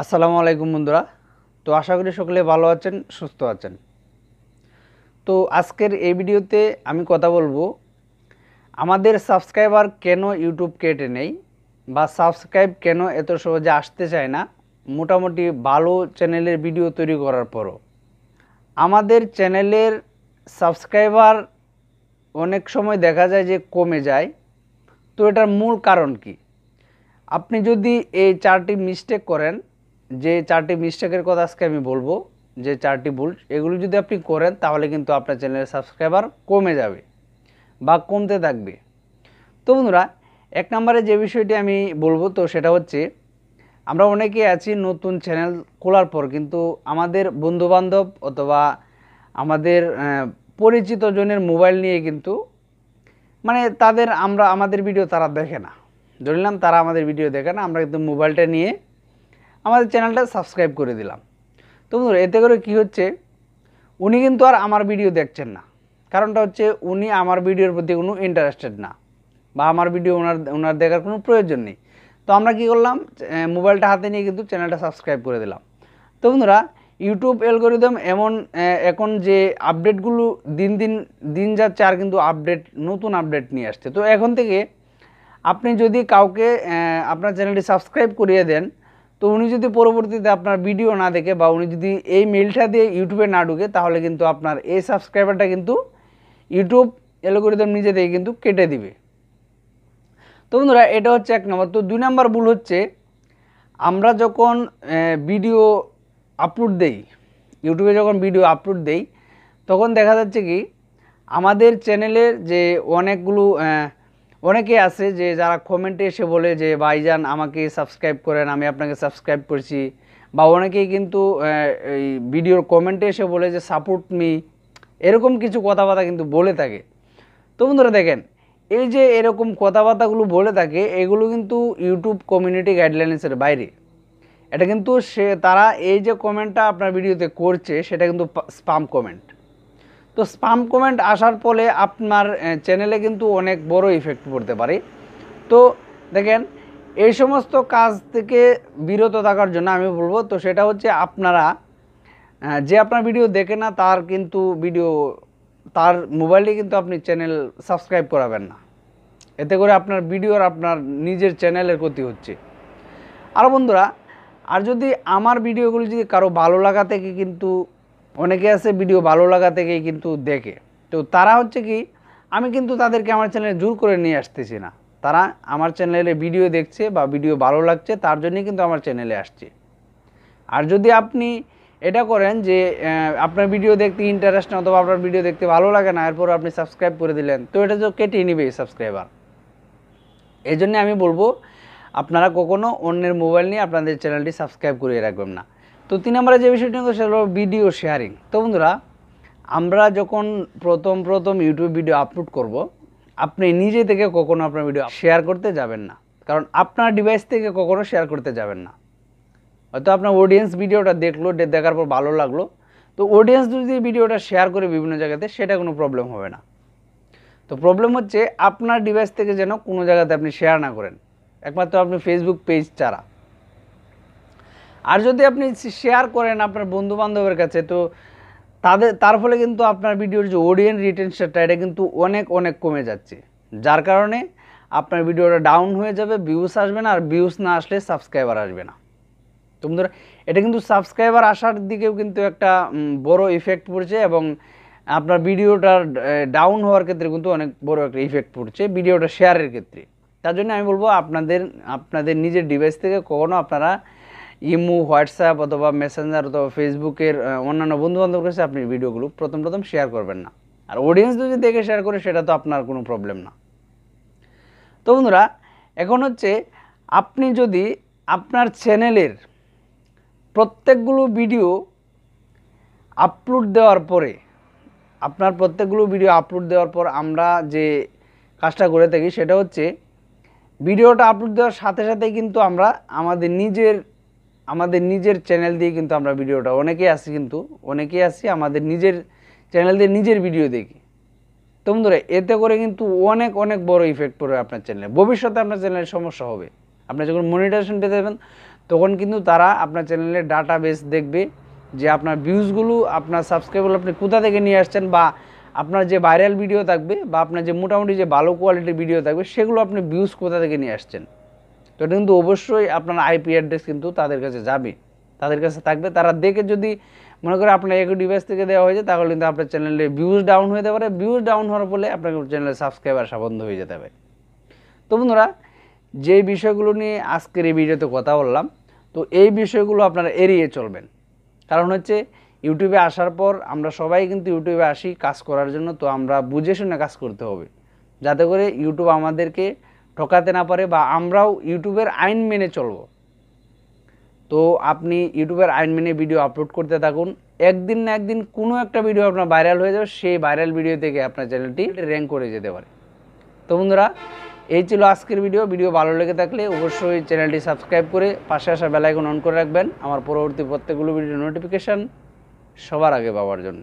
আসসালামু আলাইকুম বন্ধুরা। তো আশা করি সকলে ভালো আছেন, সুস্থ আছেন। তো আজকের এই ভিডিওতে আমি কথা বলব, আমাদের সাবস্ক্রাইবার কেন ইউটিউব কেটে নেই বা সাবস্ক্রাইব কেন এত সহজে আসতে চায় না, মোটামুটি ভালো চ্যানেলের ভিডিও তৈরি করার পরও। আমাদের চ্যানেলের সাবস্ক্রাইবার অনেক সময় দেখা যায় যে কমে যায়। তো এটার মূল কারণ কি? আপনি যদি এই চারটি মিস্টেক করেন যে চারটি মিস্টেকের কথা আজকে আমি বলব, যে চারটি ভুল, এগুলো যদি আপনি করেন, তাহলে কিন্তু আপনার চ্যানেলের সাবস্ক্রাইবার কমে যাবে বা কমতে থাকবে। তো বন্ধুরা, এক নম্বরে যে বিষয়টি আমি বলব, তো সেটা হচ্ছে, আমরা অনেকে আছি নতুন চ্যানেল খোলার পর, কিন্তু আমাদের বন্ধুবান্ধব অথবা আমাদের পরিচিত জনের মোবাইল নিয়ে কিন্তু মানে তাদের আমরা, আমাদের ভিডিও তারা দেখে না। ধরলাম তারা আমাদের ভিডিও দেখে না, আমরা কিন্তু মোবাইলটা নিয়ে আমাদের চ্যানেলটা সাবস্ক্রাইব করে দিলাম। তো বন্ধুরা, এতে করে কি হচ্ছে, উনি কিন্তু আর আমার ভিডিও দেখছেন না। কারণটা হচ্ছে, উনি আমার ভিডিওর প্রতি কোনো ইন্টারেস্টেড না বা আমার ভিডিও ওনার ওনার দেখার কোনো প্রয়োজন নেই। তো আমরা কি করলাম মোবাইলটা হাতে নিয়ে কিন্তু চ্যানেলটা সাবস্ক্রাইব করে দিলাম। তো বন্ধুরা, ইউটিউব অ্যালগোরিদম এমন এখন যে আপডেটগুলো দিন দিন দিন যাচ্ছে আর কিন্তু আপডেট নতুন আপডেট নিয়ে আসছে। তো এখন থেকে আপনি যদি কাউকে আপনার চ্যানেলটি সাবস্ক্রাইব করিয়ে দেন তো উনি যদি পরবর্তীতে আপনার ভিডিও না দেখে বা উনি যদি এই মেলটা দিয়ে ইউটিউবে না ঢুকে, তাহলে কিন্তু আপনার এই সাবস্ক্রাইবারটা কিন্তু ইউটিউব অ্যালগোরিদম নিজে থেকে কিন্তু কেটে দিবে। তো বন্ধুরা, এটা হচ্ছে এক নম্বর। তো দুই নম্বর ভুল হচ্ছে, আমরা যখন ভিডিও আপলোড দেই ইউটিউবে যখন ভিডিও আপলোড দেই, তখন দেখা যাচ্ছে কি, আমাদের চ্যানেলের যে অনেকগুলো অনেকে আছে যে যারা কমেন্টে এসে বলে যে, ভাইজান, আমাকে সাবস্ক্রাইব করেন, আমি আপনাকে সাবস্ক্রাইব করছি। বা অনেকেই কিন্তু এই ভিডিওর কমেন্টে এসে বলে যে সাপোর্ট মি এরকম কিছু কথাবার্তা কিন্তু বলে থাকে। তো বন্ধুরা দেখেন, এই যে এরকম কথাবার্তাগুলো বলে থাকে, এগুলো কিন্তু ইউটিউব কমিউনিটি গাইডলাইন্সের বাইরে। এটা কিন্তু সে, তারা এই যে কমেন্টটা আপনার ভিডিওতে করছে, সেটা কিন্তু স্পাম কমেন্ট তো স্পাম কমেন্ট আসার ফলে আপনার চ্যানেলে কিন্তু অনেক বড় ইফেক্ট পড়তে পারে। তো দেখেন, এই সমস্ত কাজ থেকে বিরত থাকার জন্য আমি বলব, তো সেটা হচ্ছে আপনারা যে আপনার ভিডিও দেখে না, তার কিন্তু ভিডিও তার মোবাইলে কিন্তু আপনি চ্যানেল সাবস্ক্রাইব করাবেন না। এতে করে আপনার ভিডিওর আপনার নিজের চ্যানেলের ক্ষতি হচ্ছে। আর বন্ধুরা, আর যদি আমার ভিডিওগুলো যদি কারও ভালো লাগা থেকে কিন্তু অনেকে আছে ভিডিও ভালো লাগা থেকেই কিন্তু দেখে। তো তারা হচ্ছে কি, আমি কিন্তু তাদেরকে আমার চ্যানেলে জোর করে নিয়ে আসতেছি না। তারা আমার চ্যানেলে ভিডিও দেখছে বা ভিডিও ভালো লাগছে, তার জন্যই কিন্তু আমার চ্যানেলে আসছে। আর যদি আপনি এটা করেন যে আপনার ভিডিও দেখতে ইন্টারেস্ট অথবা আপনার ভিডিও দেখতে ভালো লাগে না এরপর আপনি সাবস্ক্রাইব করে দিলেন, তো এটা তো কেটে নিবে সাবস্ক্রাইবার এই আমি বলব, আপনারা কখনও অন্যের মোবাইল নিয়ে আপনাদের চ্যানেলটি সাবস্ক্রাইব করিয়ে রাখবেন না। তো তিন নম্বরে যে বিষয়টি সেটা হলো ভিডিও শেয়ারিং তো বন্ধুরা, আমরা যখন প্রথম প্রথম ইউটিউব ভিডিও আপলোড করব, আপনি নিজে থেকে কখনো আপনার ভিডিও শেয়ার করতে যাবেন না। কারণ আপনার ডিভাইস থেকে কখনো শেয়ার করতে যাবেন না। হয়তো আপনার অডিয়েন্স ভিডিওটা দেখল দেখার পর ভালো লাগল। তো অডিয়েন্স যদি ভিডিওটা শেয়ার করে বিভিন্ন জায়গাতে, সেটা কোনো প্রবলেম হবে না। তো প্রবলেম হচ্ছে, আপনার ডিভাইস থেকে যেন কোনো জায়গাতে আপনি শেয়ার না করেন। একমাত্র আপনি ফেসবুক পেজ ছাড়া। আর যদি আপনি শেয়ার করেন আপনার বন্ধু বান্ধবের কাছে, তো তাদের তার ফলে কিন্তু আপনার ভিডিওর যে অডিয়েন্স রিটেনশনটা এটা কিন্তু অনেক অনেক কমে যাচ্ছে। যার কারণে আপনার ভিডিওটা ডাউন হয়ে যাবে ভিউস আসবে না, আর ভিউস না আসলে সাবস্ক্রাইবার আসবে না। তো বন্ধুরা, এটা কিন্তু সাবস্ক্রাইবার আসার দিকেও কিন্তু একটা বড় ইফেক্ট পড়ছে এবং আপনার ভিডিওটা ডাউন হওয়ার ক্ষেত্রে কিন্তু অনেক বড় একটা ইফেক্ট পড়ছে ভিডিওটা শেয়ারের ক্ষেত্রে। তার জন্য আমি বলব আপনাদের আপনাদের নিজের ডিভাইস থেকে কখনো আপনারা ইমো, হোয়াটসঅ্যাপ অথবা মেসেঞ্জার অথবা ফেসবুকের অন্যান্য বন্ধুবান্ধবের কাছে আপনি ভিডিওগুলো প্রথম প্রথম শেয়ার করবেন না। আর অডিয়েন্স যদি দেখে শেয়ার করে, সেটা তো আপনার কোনো প্রবলেম না। তো বন্ধুরা, এখন হচ্ছে আপনি যদি আপনার চ্যানেলের প্রত্যেকগুলো ভিডিও আপলোড দেওয়ার পরে, আপনার প্রত্যেকগুলো ভিডিও আপলোড দেওয়ার পর আমরা যে কাজটা করে থাকি, সেটা হচ্ছে ভিডিওটা আপলোড দেওয়ার সাথে সাথে কিন্তু আমরা আমাদের নিজের আমাদের নিজের চ্যানেল দিয়ে কিন্তু আমরা ভিডিওটা, অনেকেই আসি কিন্তু, অনেকেই আসি আমাদের নিজের চ্যানেল দিয়ে নিজের ভিডিও দেখি। তো বন্ধুরা, এতে করে কিন্তু অনেক অনেক বড় ইফেক্ট পড়বে আপনার চ্যানেলে ভবিষ্যতে আপনার চ্যানেলের সমস্যা হবে। আপনি যখন মনিটাইজেশন পেতে যাবেন, তখন কিন্তু তারা আপনার চ্যানেলের ডাটা বেস দেখবে যে আপনার ভিউজগুলো আপনার সাবস্ক্রাইবার আপনি কোথা থেকে নিয়ে আসছেন বা আপনার যে ভাইরাল ভিডিও থাকবে বা আপনার যে মোটামুটি যে ভালো কোয়ালিটির ভিডিও থাকবে, সেগুলো আপনি ভিউজ কোথা থেকে নিয়ে আসছেন। তো এটা কিন্তু অবশ্যই আপনার আইপি অ্যাড্রেস কিন্তু তাদের কাছে যাবে। তাদের কাছে থাকবে। তারা দেখে যদি মনে করে আপনার একই ডিভাইস থেকে দেওয়া হয়েছে, তাহলে কিন্তু আপনার চ্যানেলে ভিউজ ডাউন হয়ে যেতে পারে। ভিউজ ডাউন হওয়ার ফলে আপনার চ্যানেলের সাবস্ক্রাইবার আসা বন্ধ হয়ে যেতে পারে তো বন্ধুরা, যে বিষয়গুলো নিয়ে আজকের এই ভিডিওতে কথা বললাম, তো এই বিষয়গুলো আপনারা এড়িয়ে চলবেন। কারণ হচ্ছে ইউটিউবে আসার পর আমরা সবাই কিন্তু ইউটিউবে আসি কাজ করার জন্য, তো আমরা বুঝে শুনে কাজ করতে হবে। যাতে করে ইউটিউব আমাদেরকে ঠকাতে না পারে বা আমরাও ইউটিউবের আইন মেনে চলবো। তো আপনি ইউটিউবের আইন মেনে ভিডিও আপলোড করতে থাকুন। একদিন না একদিন কোনো একটা ভিডিও আপনার ভাইরাল হয়ে যাবে, সেই ভাইরাল ভিডিও থেকে আপনার চ্যানেলটি র্যাঙ্ক করে যেতে পারে। তো বন্ধুরা, এই ছিল আজকের ভিডিও। ভিডিও ভালো লেগে থাকলে অবশ্যই চ্যানেলটি সাবস্ক্রাইব করে পাশে আসা বেলাইকন অন করে রাখবেন। আমার পরবর্তী প্রত্যেকগুলো ভিডিও নোটিফিকেশান সবার আগে পাওয়ার জন্য।